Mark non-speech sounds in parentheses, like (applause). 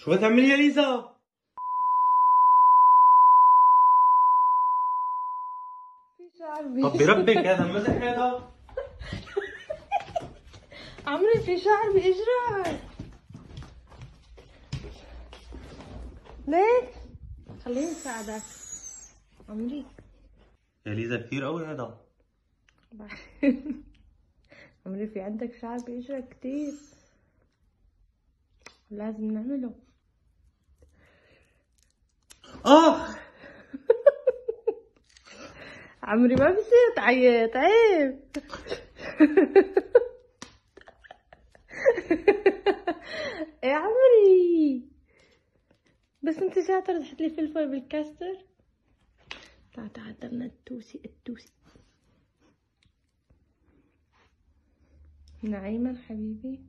شو تعمل يا ليزا؟ في شعر طب بربك هذا مزح هذا؟ عمري في شعر بإجرك ليك؟ خليني اساعدك عمري. يا ليزا كثير قوي هذا. (laughs) عمري في عندك شعر بإجرك كتير. لازم نعمله. اخ (laughs) عمري ما بصير تعيط عيب. (laughs) يا عمري. بس أنت شاطر تحط لي فلفل بالكاستر. تعال تعال بدنا التوسي التوسي. نعيما حبيبي.